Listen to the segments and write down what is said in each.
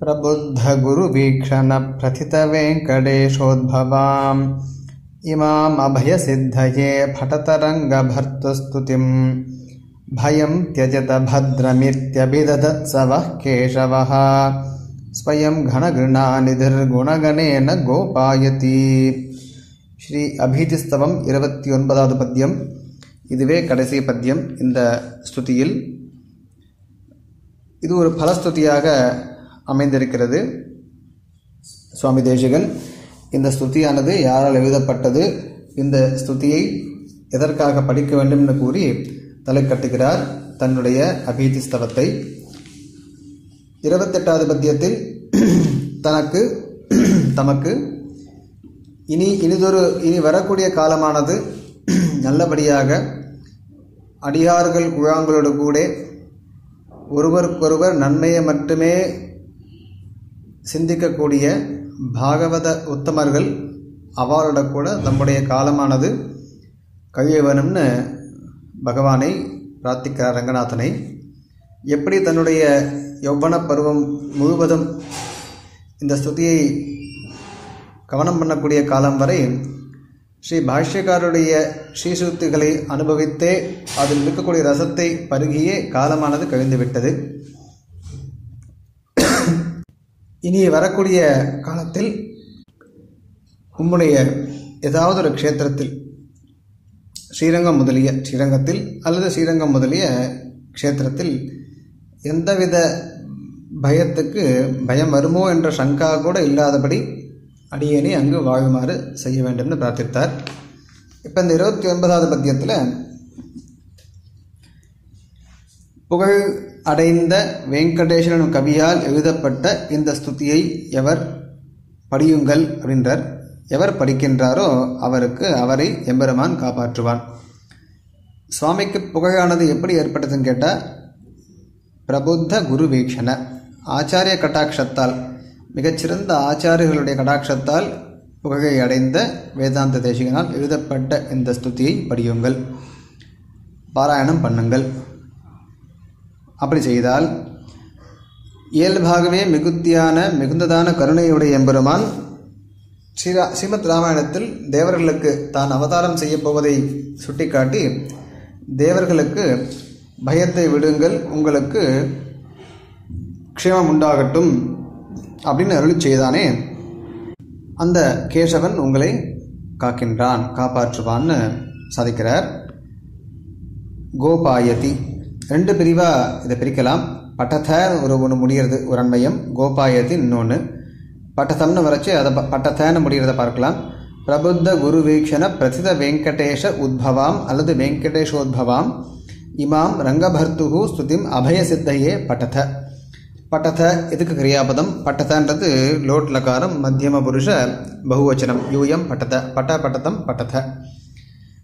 प्रबुद्धगुरुवीक्षणप्रथितवेङ्कटेशोद्भवाम् इमाम् अभयसिद्धये फटतरङ्गभर्तुस्तुतिम् भयं त्यजत भद्रमित्यभिदधत्सवः केशवः स्वयं घनगृणानिधिर्गुणगणेन கோபாயதி ஸ்ரீ அபீதிஸ்தவம் இருபத்தி ஒன்பதாவது பத்தியம் இதுவே கடைசி பத்தியம் இந்த ஸ்துதியில் இது ஒரு பலஸ்துதியாக அமைந்திருக்கிறது. சுவாமி தேசிகன் இந்த ஸ்துதியானது யாரால் எழுதப்பட்டது? இந்த ஸ்துதியை எதற்காக படிக்க வேண்டும் என்று கூறி தலை கட்டுகிறார் தன்னுடைய அபீதி ஸ்தலத்தை. இருபத்தெட்டாவது பத்தியத்தில் தனக்கு தமக்கு இனி இனிதொரு இனி வரக்கூடிய காலமானது நல்லபடியாக அடியார்கள் குழாங்களோடு கூட ஒருவருக்கொருவர் நன்மையை மட்டுமே சிந்திக்கக்கூடிய பாகவத உத்தமர்கள் அவரோட கூட நம்முடைய காலமானது கழிய வேணும்னு பகவானை பிரார்த்திக்கிறார் ரங்கநாதனை. எப்படி தன்னுடைய யௌவன பருவம் முழுவதும் இந்த ஸ்துதியை கவனம் பண்ணக்கூடிய காலம் வரை ஸ்ரீ பாஷ்யக்காரருடைய ஸ்ரீசுத்திகளை அனுபவித்தே அதில் இருக்கக்கூடிய ரசத்தை பருகியே காலமானது கழிந்துவிட்டது. இனி வரக்கூடிய காலத்தில் உம்முடைய ஏதாவது ஒரு க்ஷேத்திரத்தில் ஸ்ரீரங்கம் முதலிய ஸ்ரீரங்கத்தில் அல்லது ஸ்ரீரங்கம் முதலிய க்ஷேத்திரத்தில் எந்தவித பயத்துக்கு பயம் வருமோ என்ற சங்கா கூட இல்லாதபடி அடியேனை அங்கு வாழுமாறு செய்ய வேண்டும்னு பிரார்த்தித்தார். இப்போ இந்த இருபத்தி ஒன்பதாவது பத்தியத்தில் புகழ் அடைந்த வெங்கடேஸ்வரன் கவியால் எழுதப்பட்ட இந்த ஸ்துதியை எவர் படியுங்கள் அப்படின்றார். எவர் படிக்கின்றாரோ அவருக்கு அவரை எம்பெருமான் காப்பாற்றுவான். சுவாமிக்கு புகழானது எப்படி ஏற்பட்டதுன்னு கேட்டால் பிரபுத்த குரு வீக்ஷண ஆச்சாரிய கட்டாட்சத்தால் மிகச்சிறந்த ஆச்சாரியர்களுடைய கடாட்சத்தால் புகழை அடைந்த வேதாந்த தேசிகனால் எழுதப்பட்ட இந்த ஸ்துதியை படியுங்கள். பாராயணம் பண்ணுங்கள். அப்படி செய்தால் இயல்பாகவே மிகுத்தியான மிகுந்ததான கருணையுடைய எம்பெருமான் ஸ்ரீரா ஸ்ரீமத் ராமாயணத்தில் தேவர்களுக்கு தான் அவதாரம் செய்யப்போவதை சுட்டிக்காட்டி தேவர்களுக்கு பயத்தை விடுங்கள் உங்களுக்கு க்ஷேமம் உண்டாகட்டும் அப்படின்னு அருளி செய்தானே அந்த கேசவன் உங்களை காக்கின்றான் காப்பாற்றுவான்னு சாதிக்கிறார். கோபாயதி. ரெண்டு பிரிவாக இதை பிரிக்கலாம். பட்டத்தை ஒரு ஒன்று முடிகிறது ஒரு அண்மையம். கோபாயதி இன்னொன்று பட்டத்தம்னு வரைச்சி அதை பட்டத்தைன்னு முடிகிறத பார்க்கலாம். பிரபுத்த குரு வீக்ஷண பிரசித வெங்கடேஷ உத்பவாம் அல்லது வெங்கடேஷோத்பவாம். இமாம் ரங்கபர்த்துகு ஸ்துதிம் அபயசித்தையே பட்டத பட்டத இதுக்கு கிரியாபதம்? பட்டதன்றது லோட்லகாரம் மத்தியம புருஷ பகுவச்சனம். யூயம் பட்டத பட்ட பட்டதம் பட்டத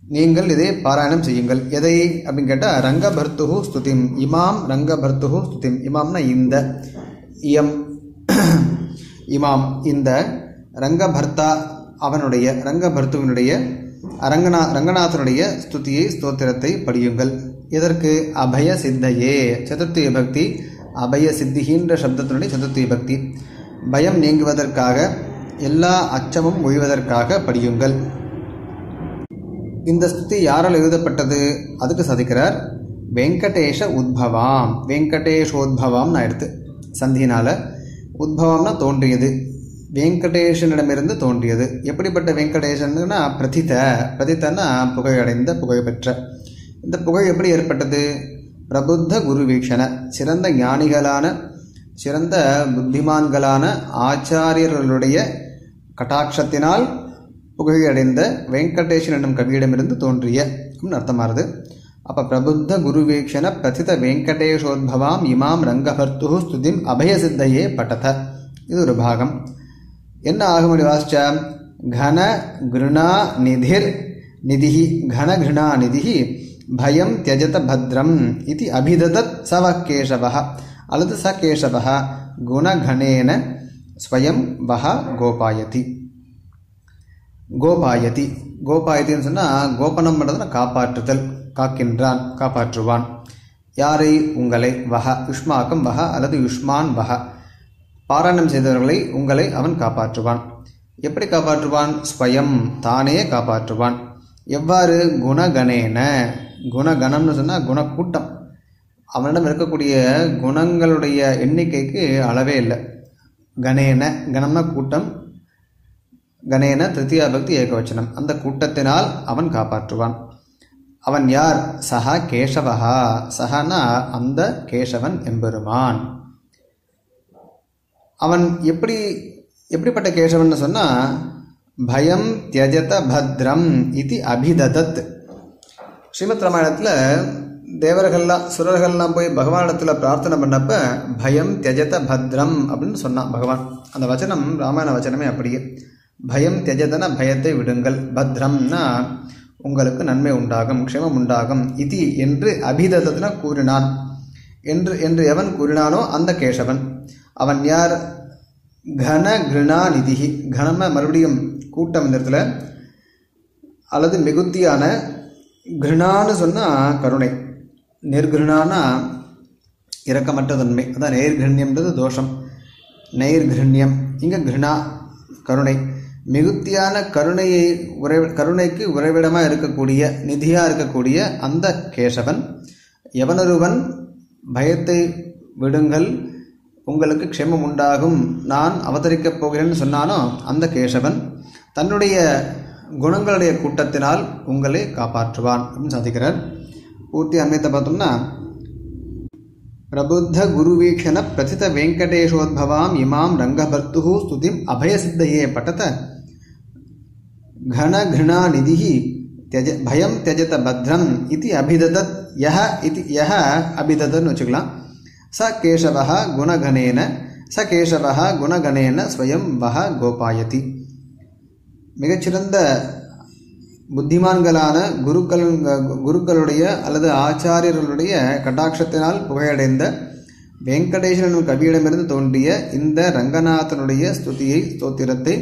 நீங்கள் இதை பாராயணம் செய்யுங்கள். எதை அப்படின்னு கேட்டால் ரங்கபர்த்துகு ஸ்துதிம். இமாம் ரங்கபர்த்துகு ஸ்துதிம். இமாம்னா இந்த. இயம். இமாம் இந்த. ரங்கபர்த்தா அவனுடைய ரங்கபர்த்துவனுடைய ரங்கநா ரங்கநாதனுடைய ஸ்துதியை ஸ்தோத்திரத்தை படியுங்கள். இதற்கு அபய சித்தையே. சதுர்த்தி பக்தி அபய சித்திகின்ற சப்தத்தினுடைய சதுர்த்தி பக்தி. பயம் நீங்குவதற்காக எல்லா அச்சமும் ஒழிவதற்காக படியுங்கள். இந்த ஸ்துதி யாரால் எழுதப்பட்டது? அதுக்கு சதிக்கிறார் வெங்கடேஷ உத்பவாம். வெங்கடேஷோத்பவாம்னு ஆயிடுத்து சந்தியினால் உத்பவம்னா தோன்றியது. வெங்கடேஷனிடமிருந்து தோன்றியது. எப்படிப்பட்ட வெங்கடேஷன்னா பிரதித பிரதித்தன்னா புகையடைந்த புகழ்பெற்ற. இந்த புகழ் எப்படி ஏற்பட்டது? பிரபுத்த குரு வீக்ஷண சிறந்த ஞானிகளான சிறந்த புத்திமான்களான ஆச்சாரியர்களுடைய கட்டாட்சத்தினால் புகழடைந்த வெங்கடேஷன் என்னும் கவியிடமிருந்து தோன்றிய அப்படின்னு அர்த்தமாகுது அப்போ பிரபுத்த குருவீக்ஷண பிரசித வெங்கடேஷோத்பவாம் இமாம் ரங்கபர்த்து ஸ்துதிம் அபயசித்தையே பட்டத. இது ஒரு பாகம். என்ன ஆகும்படி வாசிச்ச? கன கிருணா நிதிர் நிதிஹி கன கிருணா நிதிஹி பயம் தியஜத பத்ரம் இது அபிததத் சவ கேசவ அல்லது ச கேசவ குணகணேன ஸ்வயம் வஹ கோபாயதி. கோபாயதி. கோபாயத்தின்னு சொன்னால் கோபனம் பண்ணுறதுனா காப்பாற்றுதல் காக்கின்றான் காப்பாற்றுவான். யாரை? உங்களை. வஹ. யுஷ்மாக்கம் வஹ அல்லது யுஷ்மான் வஹ. பாராயணம் செய்தவர்களை உங்களை அவன் காப்பாற்றுவான். எப்படி காப்பாற்றுவான்? ஸ்வயம் தானே காப்பாற்றுவான். எவ்வாறு? குணகணேன. குணகணம்னு சொன்னால் குணக்கூட்டம். அவனிடம் இருக்கக்கூடிய குணங்களுடைய எண்ணிக்கைக்கு அளவே இல்லை. கணேன. கணம்னா கூட்டம் கணேன திருத்தியா பக்தி ஏகவச்சனம். அந்த கூட்டத்தினால் அவன் காப்பாற்றுவான். அவன் யார்? சஹா கேசவஹா. சஹனா அந்த கேசவன் எம்பெருமான். அவன் எப்படி எப்படிப்பட்ட கேசவன் சொன்னால் பயம் தியஜத பத்ரம் இது அபிததத். ஸ்ரீமத் ராமாயணத்தில் தேவர்கள்லாம் சுரர்கள்லாம் போய் பகவானிடத்தில் பிரார்த்தனை பண்ணப்ப பயம் தியஜத பத்ரம் அப்படின்னு சொன்னான் பகவான். அந்த வச்சனம் ராமாயண வச்சனமே அப்படியே. பயம் தியஜதன பயத்தை விடுங்கள். பத்ரம்னா உங்களுக்கு நன்மை உண்டாகும் க்ஷமம் உண்டாகும். இது என்று அபிதத்தன கூறினான். என்று என்று எவன் கூறினானோ அந்த கேசவன். அவன் யார்? கன கிருணாநிதிகி கனம மறுபடியும் கூட்டம் இந்த இடத்துல. அல்லது மிகுத்தியான கிருணான்னு சொன்னால் கருணை. நிர்கிருணானா இரக்கமற்ற தன்மை அதான் நேர்கிருண்யம்ன்றது தோஷம். நெயர்கிருண்யம் இங்கே கிருணா கருணை. மிகுத்தியான கருணையை உறை கருணைக்கு உறைவிடமாக இருக்கக்கூடிய நிதியாக இருக்கக்கூடிய அந்த கேசவன் எவனொருவன் பயத்தை விடுங்கள் உங்களுக்கு க்ஷேமம் உண்டாகும் நான் அவதரிக்கப் போகிறேன்னு சொன்னானோ அந்த கேசவன் தன்னுடைய குணங்களுடைய கூட்டத்தினால் உங்களை காப்பாற்றுவான் அப்படின்னு சாதிக்கிறார். பூர்த்தி அமைத்த பார்த்தோம்னா பிரபுத்த குருவீக்ஷண பிரதித வெங்கடேஷோத்பவாம் இமாம் ரங்கபர்த்து ஸ்துதிம் அபயசித்தையே பட்டத घन घृणा निधिः त्यज भयं त्यजत भद्रम् इति अभिददत् यः इति यः अभिददन् வச்சுக்கலாம் ச கேசவः குணகணேன ச கேசவः குணகணேன ஸ்வயம் வஹ கோபாயதி மிகச்சிறந்த புத்திமான்களான குருக்கள் குருக்களுடைய அல்லது ஆச்சாரியர்களுடைய கட்டாட்சத்தினால் புகையடைந்த வெங்கடேஸ்வரன் கவியிடமிருந்து தோன்றிய இந்த ரங்கநாதனுடைய ஸ்துதியை ஸ்தோத்திரத்தை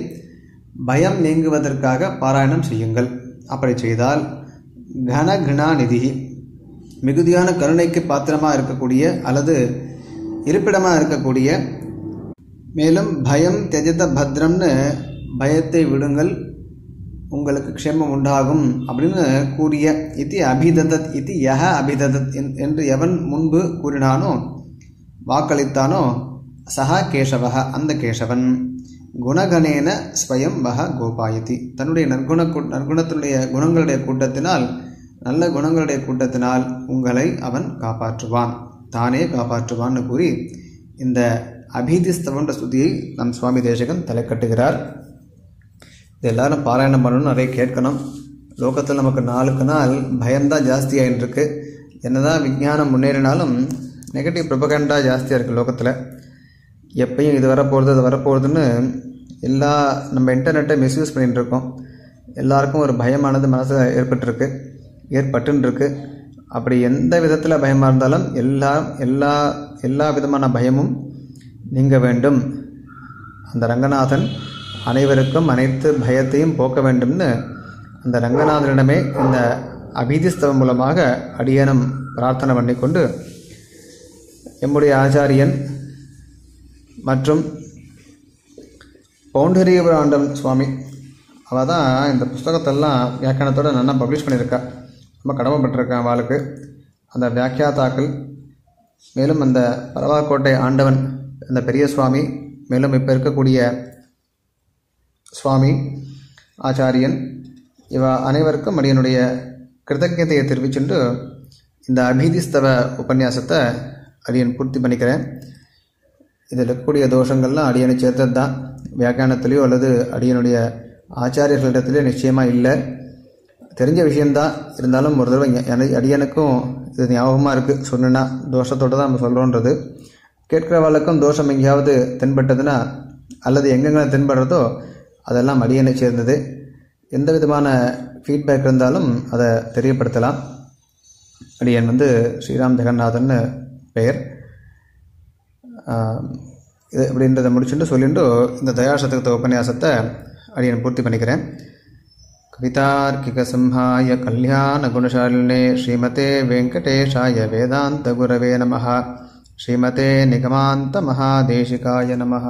பயம் நீங்குவதற்காக பாராயணம் செய்யுங்கள். அப்படி செய்தால் கன மிகுதியான கருணைக்கு பாத்திரமாக இருக்கக்கூடிய அல்லது இருப்பிடமாக இருக்கக்கூடிய மேலும் பயம் தெஜத பத்ரம்னு பயத்தை விடுங்கள். உங்களுக்கு க்ஷேமம் உண்டாகும் அப்படின்னு கூறிய இத்தி அபிததத் இத்தி யஹ அபிததத் என்று எவன் முன்பு கூறினானோ வாக்களித்தானோ சஹா கேசவக அந்த கேசவன். குணகணேன ஸ்வயம் பக கோபாயதி. தன்னுடைய நற்குண நற்குணத்தினுடைய குணங்களுடைய கூட்டத்தினால் நல்ல குணங்களுடைய கூட்டத்தினால் உங்களை அவன் காப்பாற்றுவான். தானே காப்பாற்றுவான்னு கூறி இந்த அபீதிஸ்தவன்ற ஸ்துதியை நம் சுவாமி தேசகன் தலை கட்டுகிறார் இது எல்லாரும் பாராயணம் பண்ணணும் நிறைய கேட்கணும். லோகத்தில் நமக்கு நாளுக்கு நாள் பயம்தான் ஜாஸ்தியாகிட்டு இருக்கு என்னதான் விஞ்ஞானம் முன்னேறினாலும் நெகட்டிவ் ப்ரொபகண்டா ஜாஸ்தியாக இருக்குது லோகத்தில். எப்பயும் இது வரப்போகிறது அது வரப்போகுதுன்னு எல்லா நம்ம இன்டர்நெட்டை மிஸ்யூஸ் பண்ணிகிட்டு இருக்கோம் எல்லாருக்கும் ஒரு பயமானது மனசில் ஏற்பட்டிருக்கு ஏற்பட்டுருக்கு அப்படி எந்த விதத்தில் பயமாக இருந்தாலும் எல்லா எல்லா எல்லா விதமான பயமும் நீங்க வேண்டும். அந்த ரங்கநாதன் அனைவருக்கும் அனைத்து பயத்தையும் போக்க வேண்டும்னு அந்த ரங்கநாதனிடமே இந்த அபீதிஸ்தவம் மூலமாக அடியனம் பிரார்த்தனை பண்ணிக்கொண்டு எம்முடைய ஆச்சாரியன் மற்றும் பவுண்டரீபராண்டம் சுவாமி. அவள் தான் இந்த புஸ்தகத்தெல்லாம் வியாக்கியானத்தோடு நல்லா பப்ளிஷ் பண்ணியிருக்கா. ரொம்ப கடமைப்பட்டிருக்கான் அவளுக்கு. அந்த வியாக்கியாத்தாக்கள் மேலும் அந்த பரவாக்கோட்டை ஆண்டவன் அந்த பெரிய சுவாமி மேலும் இப்போ இருக்கக்கூடிய சுவாமி ஆச்சாரியன் இவ அனைவருக்கும் அடியனுடைய கிருத்தஜதையை தெரிவிச்சுட்டு இந்த அபீதிஸ்தவ உபன்யாசத்தை அடியன் பூர்த்தி பண்ணிக்கிறேன். இதில் இருக்கக்கூடிய தோஷங்கள்லாம் அடியனை சேர்த்தது தான் வியாக்கியானத்திலேயோ அல்லது அடியனுடைய ஆச்சாரியர்களிடத்துலையோ நிச்சயமாக இல்லை. தெரிஞ்ச விஷயந்தான் இருந்தாலும் ஒரு தடவை அடியனுக்கும் இது ஞாபகமாக இருக்குது சொன்னா தோஷத்தோடு தான் நம்ம சொல்கிறோன்றது கேட்கிறவாளுக்கும் தோஷம் எங்கேயாவது தென்பட்டதுன்னா அல்லது எங்கெங்கே தென்படுறதோ அதெல்லாம் அடியனை சேர்ந்தது. எந்த விதமான ஃபீட்பேக் இருந்தாலும் அதை தெரியப்படுத்தலாம். அடியன் வந்து ஸ்ரீராம் ஜெகநாதன் பெயர். இது அப்படின்றத முடிச்சுட்டு சொல்லிட்டு இந்த தயாசத்துக்கு உபன்யாசத்தை அடியன் பூர்த்தி பண்ணிக்கிறேன். கவிதார்க்கிக சிம்ஹாய கல்யாண குணசாலினே ஸ்ரீமதே வெங்கடேஷாய வேதாந்த குரவே நம ஸ்ரீமதே நிகமாந்த மகாதேசிகாய நமः